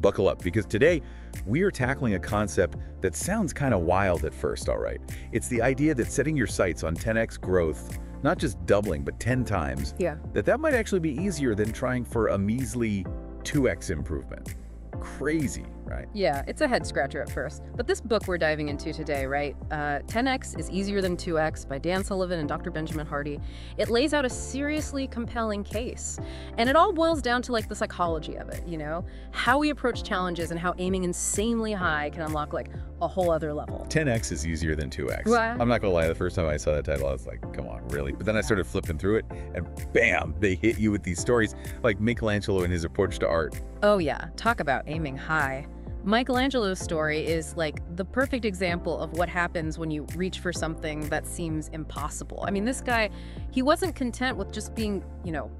Buckle up, because today we are tackling a concept that sounds kind of wild at first, all right? It's the idea that setting your sights on 10x growth, not just doubling, but 10 times, Yeah. that that might actually be easier than trying for a measly 2x improvement. Crazy, right? Yeah, it's a head scratcher at first. But this book we're diving into today, right? Uh, 10x is easier than 2x by Dan Sullivan and Dr. Benjamin Hardy. It lays out a seriously compelling case. And it all boils down to like the psychology of it, you know? How we approach challenges and how aiming insanely high can unlock like a whole other level. 10x is easier than 2x. Well- I'm not gonna lie, the first time I saw that title, I was like, come on, really? But then I started flipping through it, and bam, they hit you with these stories like Michelangelo and his approach to art. Oh, yeah. Talk about aiming high. Michelangelo's story is like the perfect example of what happens when you reach for something that seems impossible. I mean, this guy, he wasn't content with just being, you know,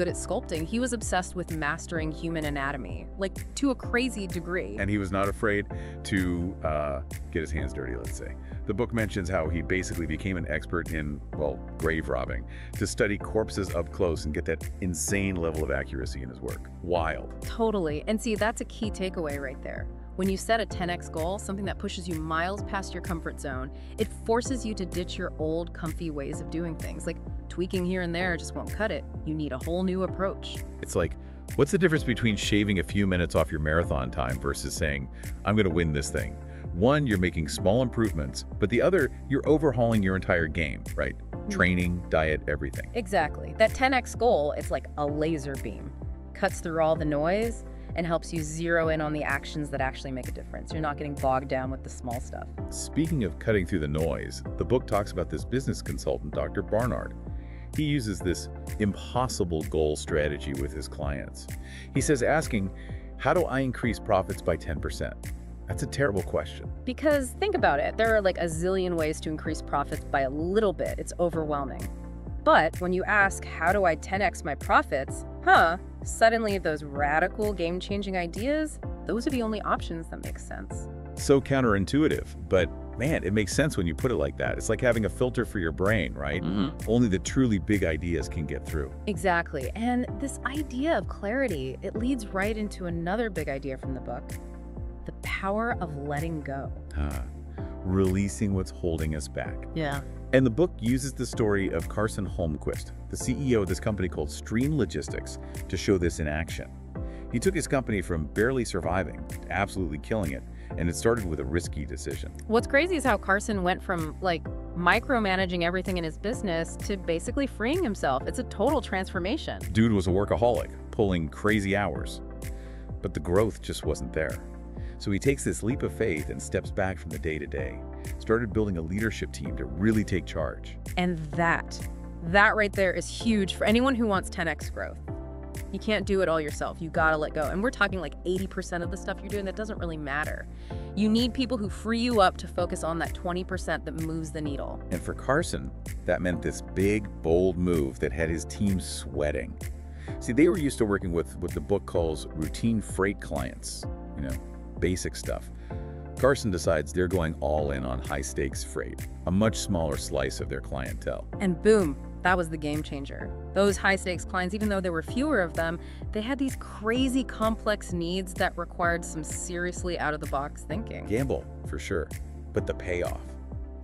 good at sculpting. He was obsessed with mastering human anatomy, like to a crazy degree. And he was not afraid to uh, get his hands dirty, let's say. The book mentions how he basically became an expert in, well, grave robbing, to study corpses up close and get that insane level of accuracy in his work. Wild. Totally. And see, that's a key takeaway right there. When you set a 10x goal, something that pushes you miles past your comfort zone, it forces you to ditch your old, comfy ways of doing things. Like tweaking here and there just won't cut it. You need a whole new approach. It's like, what's the difference between shaving a few minutes off your marathon time versus saying, I'm going to win this thing? One, you're making small improvements, but the other, you're overhauling your entire game, right? Mm-hmm. Training, diet, everything. Exactly. That 10x goal, it's like a laser beam. Cuts through all the noise and helps you zero in on the actions that actually make a difference. You're not getting bogged down with the small stuff. Speaking of cutting through the noise, the book talks about this business consultant, Dr. Barnard. He uses this impossible goal strategy with his clients. He says asking, how do I increase profits by 10%? That's a terrible question. Because think about it, there are like a zillion ways to increase profits by a little bit. It's overwhelming. But when you ask, how do I 10x my profits? Huh, suddenly those radical game changing ideas, those are the only options that make sense. So counterintuitive, but man, it makes sense when you put it like that. It's like having a filter for your brain, right? Only the truly big ideas can get through. Exactly. And this idea of clarity, it leads right into another big idea from the book the power of letting go. Ah, releasing what's holding us back. Yeah. And the book uses the story of Carson Holmquist, the CEO of this company called Stream Logistics, to show this in action. He took his company from barely surviving to absolutely killing it, and it started with a risky decision. What's crazy is how Carson went from like micromanaging everything in his business to basically freeing himself. It's a total transformation. Dude was a workaholic, pulling crazy hours. But the growth just wasn't there. So he takes this leap of faith and steps back from the day-to-day, started building a leadership team to really take charge. And that, that right there is huge for anyone who wants 10x growth. You can't do it all yourself. You gotta let go. And we're talking like 80% of the stuff you're doing that doesn't really matter. You need people who free you up to focus on that 20% that moves the needle. And for Carson, that meant this big, bold move that had his team sweating. See, they were used to working with what the book calls routine freight clients, you know, basic stuff. Carson decides they're going all in on high stakes freight, a much smaller slice of their clientele. And boom, that was the game changer. Those high stakes clients, even though there were fewer of them, they had these crazy complex needs that required some seriously out of the box thinking. Gamble, for sure, but the payoff.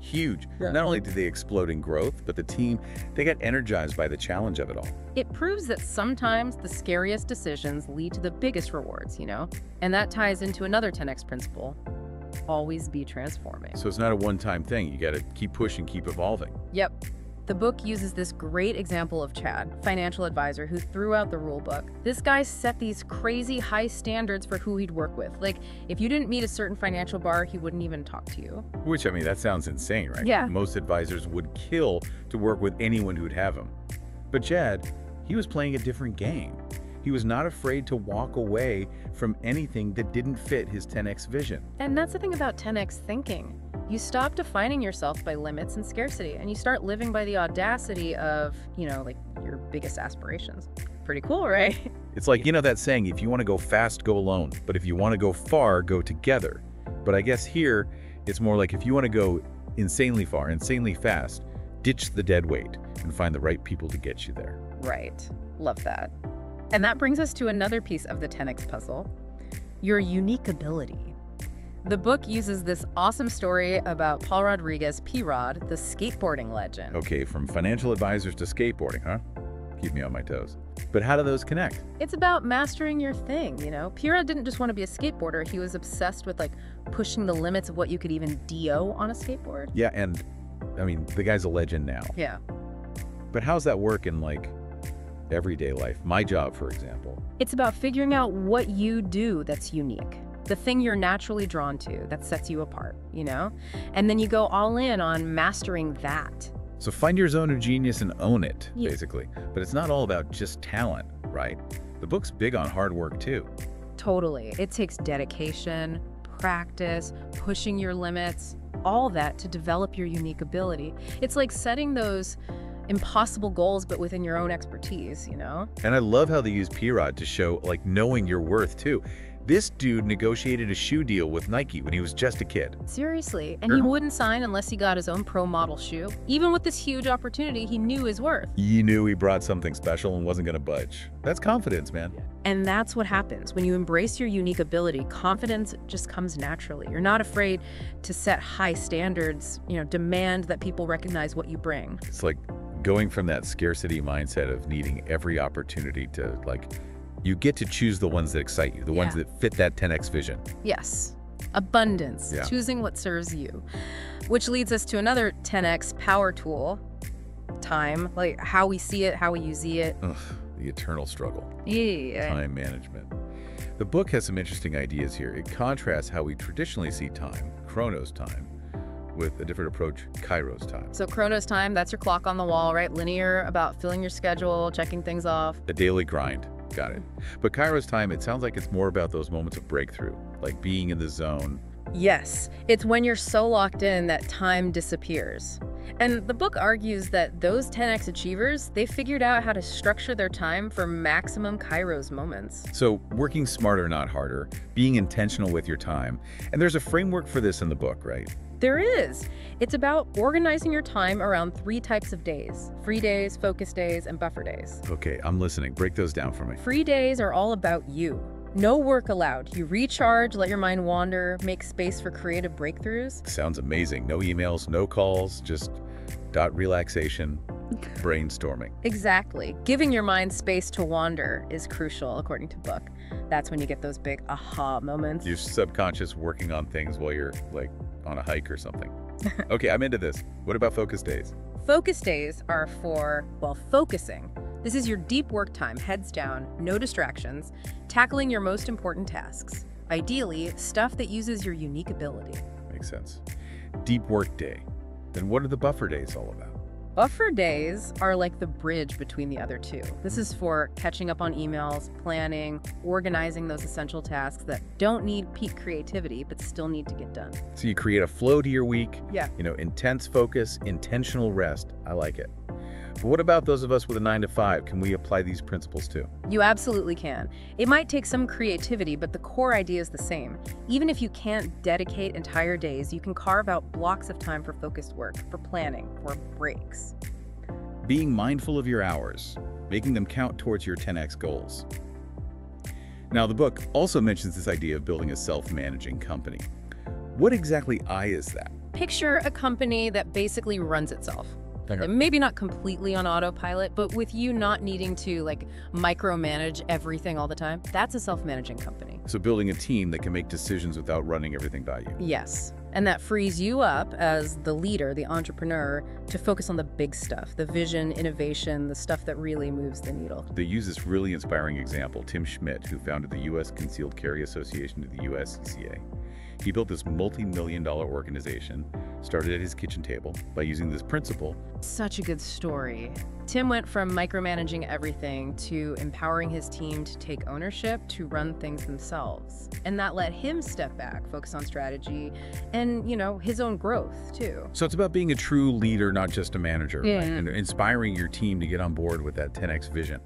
Huge. Yeah. Not only did they explode in growth, but the team, they got energized by the challenge of it all. It proves that sometimes the scariest decisions lead to the biggest rewards, you know? And that ties into another 10x principle always be transforming. So it's not a one-time thing. You got to keep pushing, keep evolving. Yep. The book uses this great example of Chad, financial advisor who threw out the rule book. This guy set these crazy high standards for who he'd work with. Like, if you didn't meet a certain financial bar, he wouldn't even talk to you. Which, I mean, that sounds insane, right? Yeah. Most advisors would kill to work with anyone who'd have him. But Chad, he was playing a different game. He was not afraid to walk away from anything that didn't fit his 10x vision. And that's the thing about 10x thinking. You stop defining yourself by limits and scarcity, and you start living by the audacity of, you know, like your biggest aspirations. Pretty cool, right? It's like, you know that saying, if you want to go fast, go alone. But if you want to go far, go together. But I guess here, it's more like if you want to go insanely far, insanely fast, ditch the dead weight and find the right people to get you there. Right. Love that. And that brings us to another piece of the 10x puzzle your unique ability. The book uses this awesome story about Paul Rodriguez P-Rod, the skateboarding legend. Okay, from financial advisors to skateboarding, huh? Keep me on my toes. But how do those connect? It's about mastering your thing, you know? P-Rod didn't just want to be a skateboarder, he was obsessed with like pushing the limits of what you could even DO on a skateboard. Yeah, and I mean, the guy's a legend now. Yeah. But how's that work in like everyday life? My job, for example. It's about figuring out what you do that's unique. The thing you're naturally drawn to that sets you apart, you know? And then you go all in on mastering that. So find your zone of genius and own it, Yeah. basically. But it's not all about just talent, right? The book's big on hard work, too. Totally. It takes dedication, practice, pushing your limits, all that to develop your unique ability. It's like setting those impossible goals but within your own expertise, you know? And I love how they use P-Rod to show, like, knowing your worth, too. This dude negotiated a shoe deal with Nike when he was just a kid. Seriously. And he wouldn't sign unless he got his own pro model shoe. Even with this huge opportunity, he knew his worth. He knew he brought something special and wasn't going to budge. That's confidence, man. And that's what happens. When you embrace your unique ability, confidence just comes naturally. You're not afraid to set high standards, you know, demand that people recognize what you bring. It's like going from that scarcity mindset of needing every opportunity to, like, you get to choose the ones that excite you, the ones that fit that 10x vision. Yes. Abundance, Yeah. choosing what serves you. Which leads us to another 10x power tool, time, like how we see it, how we use it. Ugh, the eternal struggle. Yeah. time management. The book has some interesting ideas here. It contrasts how we traditionally see time, chronos time, with a different approach, kairos time. So Chronos time, that's your clock on the wall, right? Linear about filling your schedule, checking things off. A daily grind. Got it. But kairos time, it sounds like it's more about those moments of breakthrough, like being in the zone. Yes, it's when you're so locked in that time disappears. And the book argues that those 10x achievers, they figured out how to structure their time for maximum kairos moments. So working smarter, not harder, being intentional with your time. And there's a framework for this in the book, right? There is. It's about organizing your time around three types of days free days, focus days, and buffer days. Okay, I'm listening. Break those down for me. Free days are all about you. No work allowed. You recharge, let your mind wander, make space for creative breakthroughs. Sounds amazing. No emails, no calls, just dot relaxation, brainstorming. Exactly. Giving your mind space to wander is crucial, according to Book. That's when you get those big aha moments. Your subconscious working on things while you're like on a hike or something. okay, I'm into this. What about focus days? Focus days are for, well, focusing. This is your deep work time, heads down, no distractions, tackling your most important tasks. Ideally, stuff that uses your unique ability. Makes sense. Deep work day. Then what are the buffer days all about? Buffer days are like the bridge between the other two. This is for catching up on emails, planning, organizing those essential tasks that don't need peak creativity but still need to get done. So you create a flow to your week. Yeah. You know, intense focus, intentional rest. I like it. But what about those of us with a nine to five? Can we apply these principles too? You absolutely can. It might take some creativity, but the core idea is the same. Even if you can't dedicate entire days, you can carve out blocks of time for focused work, for planning, for breaks. Being mindful of your hours, making them count towards your 10x goals. Now, the book also mentions this idea of building a self-managing company. What exactly I is that? Picture a company that basically runs itself. Maybe not completely on autopilot, but with you not needing to like micromanage everything all the time. That's a self-managing company. So building a team that can make decisions without running everything by you. Yes. And that frees you up as the leader, the entrepreneur, to focus on the big stuff, the vision, innovation, the stuff that really moves the needle. They use this really inspiring example, Tim Schmidt, who founded the U.S. Concealed Carry Association to the USCCA. He built this multi-million dollar organization, started at his kitchen table by using this principle. Such a good story. Tim went from micromanaging everything to empowering his team to take ownership to run things themselves. And that let him step back, focus on strategy and, you know, his own growth too. So it's about being a true leader, not just a manager, Yeah. right? and inspiring your team to get on board with that 10x vision.